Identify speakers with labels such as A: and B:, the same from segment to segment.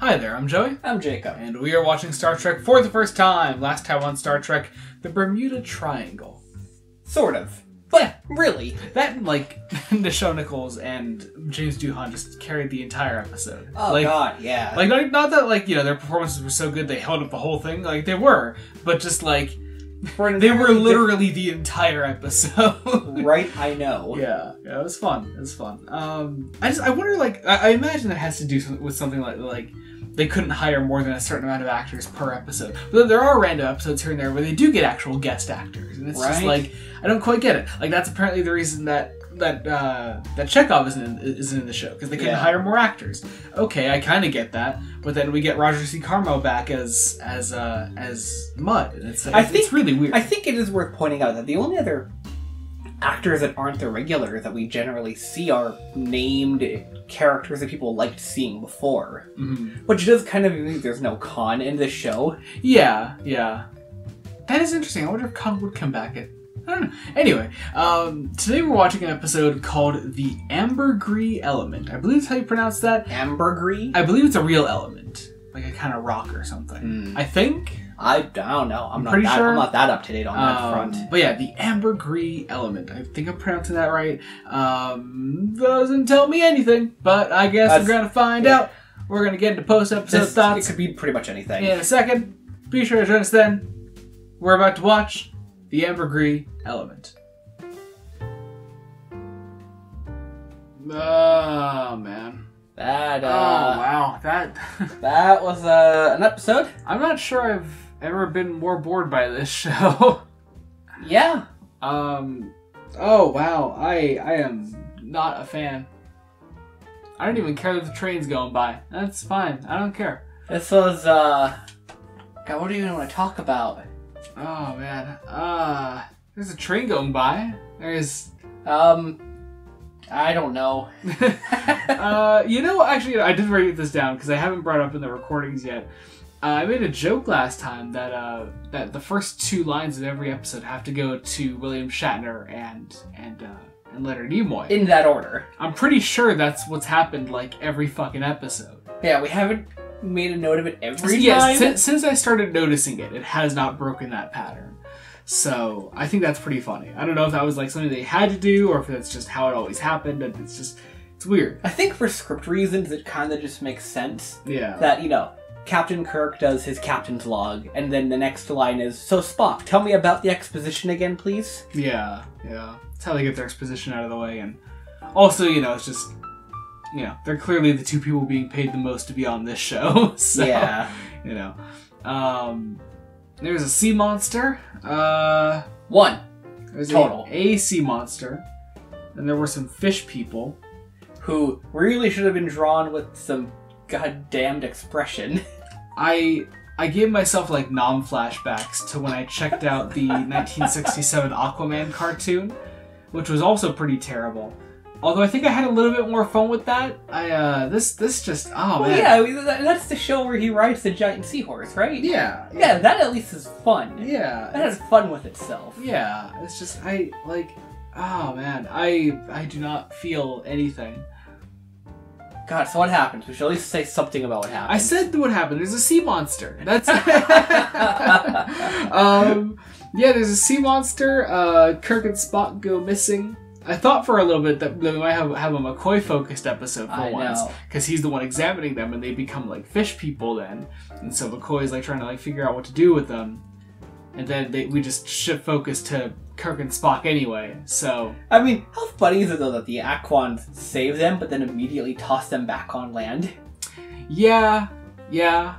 A: Hi there, I'm Joey,
B: I'm Jacob.
A: and we are watching Star Trek for the first time. Last time on Star Trek, the Bermuda Triangle.
B: Sort of. But really,
A: That, like, Nichelle Nichols and James Doohan just carried the entire episode.
B: oh
A: like,
B: god, yeah.
A: Like, not, not that, like, you know, their performances were so good they held up the whole thing. Like, they were. But just, like, they were literally the entire episode.
B: right. I know.
A: Yeah, yeah, it was fun. It was fun. Um, I just I wonder like I, I imagine that has to do with something like like they couldn't hire more than a certain amount of actors per episode. But then there are random episodes here and there where they do get actual guest actors, and it's just like I don't quite get it. Like that's apparently the reason that that uh, that Chekhov isn't in, isn't in the show because they couldn't
B: Yeah.
A: hire more actors. Okay, I kind of get that, but then we get Roger C. Carmel back as as uh, as Mudd, it's
B: I
A: it's,
B: think-
A: really weird.
B: I think it is worth pointing out that the only other actors that aren't the regulars that we generally see are named characters that people liked seeing before,
A: Mhm.
B: which does kind of mean there's no Khan in the show.
A: Yeah, yeah. That is interesting. I wonder if Khan would come back at. I don't know. Anyway, um, today we're watching an episode called The Ambergris Element. I believe that's how you pronounce that.
B: Ambergris.
A: I believe it's a real element, like a kind of rock or something.
B: Hmm.
A: I think.
B: I don't know. I'm,
A: I'm
B: not
A: pretty
B: that,
A: sure.
B: I'm not that up to date on that
A: Um,
B: front.
A: But yeah, the ambergris element. I think I'm pronouncing that right. Um, doesn't tell me anything, but I guess
B: That's-
A: we're gonna find
B: yeah.
A: out. We're gonna get into post episode
B: This, it could be pretty much anything.
A: in a second. Be sure to join us then. We're about to watch the ambergris element. Oh man!
B: That
A: oh
B: uh,
A: wow! That
B: that was uh, an episode.
A: I'm not sure I've ever been more bored by this show.
B: Yeah.
A: Um. Oh wow! I I am not a fan. I don't even care that the train's going by. That's fine. I don't care.
B: This was uh God, what do you even want to talk about?
A: Oh man. Uh. There's a train going by. There's.
B: Um I don't know.
A: uh. You know, actually, I did write this down because I haven't brought it up in the recordings yet. Uh, I made a joke last time that uh that the first two lines of every episode have to go to William Shatner and and uh and Leonard Nimoy.
B: In that order.
A: I'm pretty sure that's what's happened like every fucking episode.
B: Yeah, we haven't made a note of it every
A: yes,
B: time.
A: since, since I started noticing it, it has not broken that pattern. So I think that's pretty funny. I don't know if that was like something they had to do or if that's just how it always happened. And it's just it's weird.
B: I think for script reasons it kind of just makes sense
A: Yeah.
B: that, you know, Captain Kirk does his captain's log and then the next line is, "So Spock, tell me about the exposition again, please."
A: yeah. Yeah. It's how they get their exposition out of the way, and also you know it's just you know they're clearly the two people being paid the most to be on this show. so,
B: Yeah.
A: You know. Um. There's a sea monster. Uh.
B: One.
A: There's
B: Total.
A: A, a sea monster. And there were some fish people.
B: Who really should have been drawn with some goddamned expression.
A: I I gave myself like nom flashbacks to when I checked out the 1967 Aquaman cartoon, which was also pretty terrible. Although I think I had a little bit more fun with that. I uh this this just oh
B: well,
A: man
B: yeah, I mean, that- that's the show where he rides the giant seahorse, right?
A: yeah
B: Yeah, that at least is fun.
A: yeah
B: That has fun with itself.
A: yeah it's just I like oh man I I do not feel anything.
B: God, so what happens? We should at least say something about what happened.
A: I said what happened. There's a sea monster. That's um yeah. There's a sea monster. Uh, Kirk and Spock go missing. I thought for a little bit that we might have, have a McCoy focused episode for
B: I
A: once because he's the one examining them and they become like fish people then, and so McCoy's like trying to like figure out what to do with them, and then they, we just shift focus to Kirk and Spock anyway. So
B: I mean, how funny is it though that the Aquans save them, but then immediately toss them back on land?
A: yeah, yeah.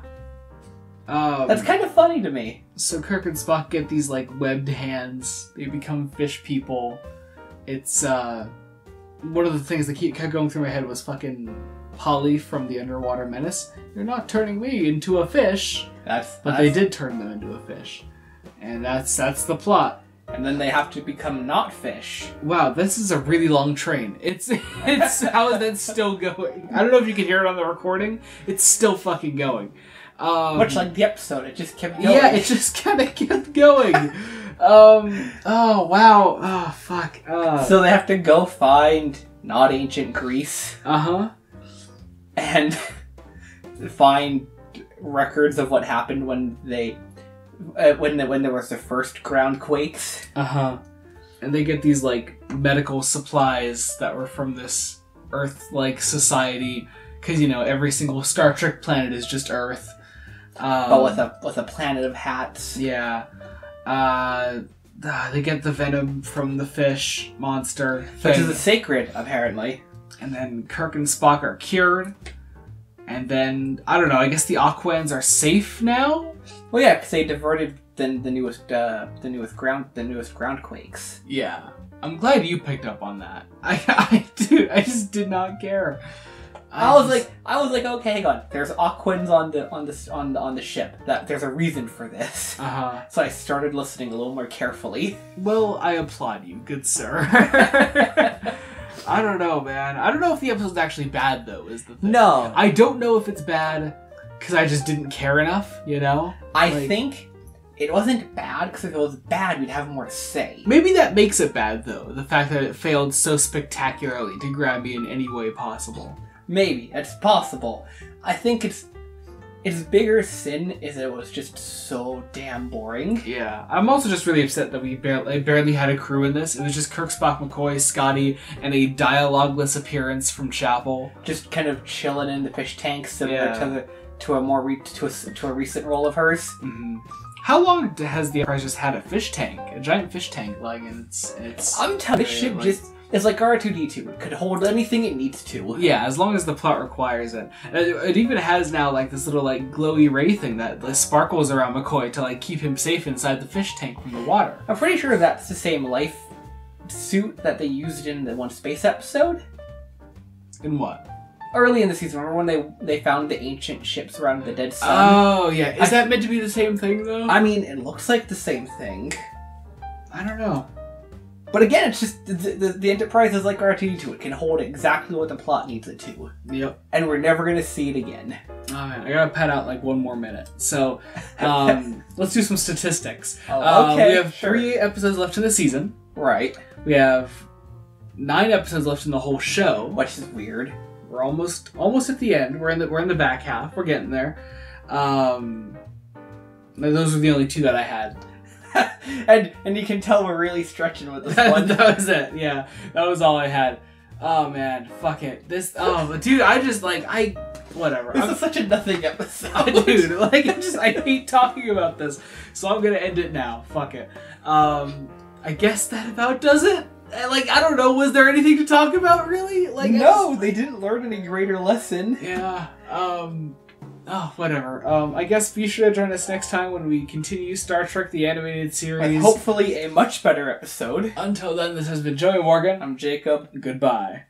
A: Um,
B: That's kind of funny to me.
A: So Kirk and Spock get these like webbed hands. They become fish people. It's uh one of the things that keep kept going through my head was fucking Polly from the Underwater Menace. You're not turning me into a fish,
B: That's
A: but
B: that's-
A: they did turn them into a fish, and that's that's the plot.
B: and then they have to become not fish.
A: Wow, this is a really long train. It's it's how is that still going? I don't know if you can hear it on the recording. It's still fucking going. Um,
B: Much like the episode, it just kept going.
A: Yeah, it just kind of kept going. um. Oh wow. Oh fuck. Uh.
B: so they have to go find not ancient Greece
A: Uh huh.
B: and find records of what happened when they uh, when the, when there was the first ground quakes.
A: Uh huh. And they get these like medical supplies that were from this Earth-like society, because you know every single Star Trek planet is just Earth. Um,
B: but with a with a planet of hats.
A: yeah. Uh, ah, they get the venom from the fish monster
B: Which is a sacred, apparently.
A: and then Kirk and Spock are cured. And then I don't know. I guess the Aquans are safe now.
B: Well, yeah, because they diverted the, the newest uh, the newest ground the newest ground quakes.
A: Yeah, I'm glad you picked up on that. I, I dude, I just did not care.
B: I was like, I was like, okay, hang on. There's Aquans on the on the on the on the ship. That there's a reason for this.
A: uh huh.
B: So I started listening a little more carefully.
A: Well, I applaud you, good sir. I don't know, man. I don't know if the episode's actually bad though. Is the thing.
B: No,
A: I don't know if it's bad because I just didn't care enough. You know.
B: I
A: like-
B: think it wasn't bad because if it was bad, we'd have more to say.
A: Maybe that makes it bad though. The fact that it failed so spectacularly to grab me in any way possible.
B: Maybe it's possible. I think it's its bigger sin is that it was just so damn boring.
A: Yeah, I'm also just really upset that we barely barely had a crew in this. It was just Kirk, Spock, McCoy, Scotty, and a dialogueless appearance from Chapel.
B: Just kind of chilling in the fish tank, similar
A: Yeah.
B: to the to a more re- to a, to a recent role of hers.
A: hmm How long has the Enterprise just had a fish tank, a giant fish tank, like in its its?
B: I'm telling you, this ship
A: like-
B: just it's like R2D2. It could hold anything it needs to.
A: Yeah, as long as the plot requires it. It, it even has now like this little like glowy ray thing that like, sparkles around McCoy to like keep him safe inside the fish tank from the water.
B: I'm pretty sure that's the same life suit that they used in the one space episode.
A: In what?
B: Early in the season, remember when they they found the ancient ships around the dead sun?
A: Oh yeah, is
B: I-
A: that meant to be the same thing though?
B: I mean, it looks like the same thing.
A: I don't know.
B: But again, it's just the, the, the Enterprise is like R2D2. It can hold exactly what the plot needs it to.
A: Yep.
B: And we're never going to see it again.
A: Oh man, I gotta pad out like one more minute. So, um, let's do some statistics.
B: Oh,
A: Um,
B: okay,
A: we have
B: sure.
A: three episodes left in the season.
B: Right.
A: We have nine episodes left in the whole show.
B: Which is weird.
A: We're almost almost at the end. We're in the we're in the back half. We're getting there. Um, those are the only two that I had.
B: and and you can tell we're really stretching with this one.
A: that was it. Yeah, that was all I had. Oh man, fuck it. This oh dude, I just like I whatever.
B: this
A: I'm-
B: is such a nothing episode.
A: Dude, like I just I hate talking about this, so I'm gonna end it now. Fuck it. Um, I guess that about does it. Uh, Like I don't know, was there anything to talk about really? Like
B: no, they didn't learn any greater lesson.
A: yeah. Um. Oh, whatever. Um, I guess be sure to join us next time when we continue Star Trek: The Animated Series.
B: hopefully a much better episode.
A: Until then, this has been Joey Morgan.
B: I'm Jacob.
A: Goodbye.